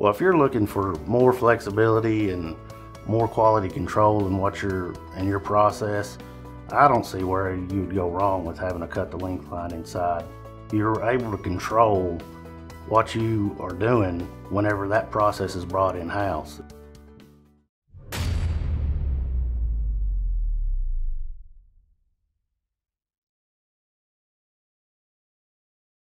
Well, if you're looking for more flexibility and more quality control in what you're in your process, I don't see where you'd go wrong with having to cut to length line inside. You're able to control what you are doing whenever that process is brought in house.